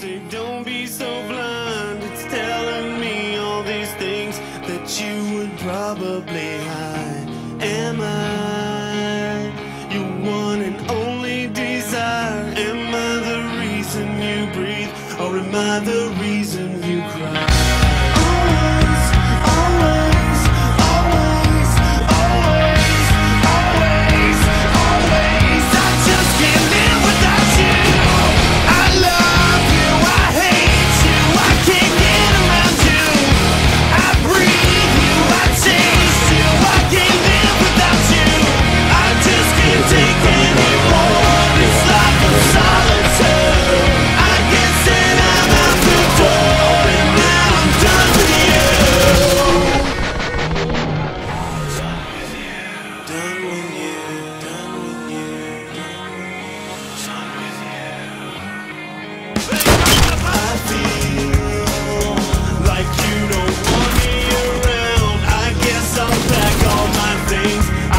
say, don't be so blind. It's telling me all these things that you would probably hide. Am I your one and only desire? Am I the reason you breathe? Or am I the reason? things.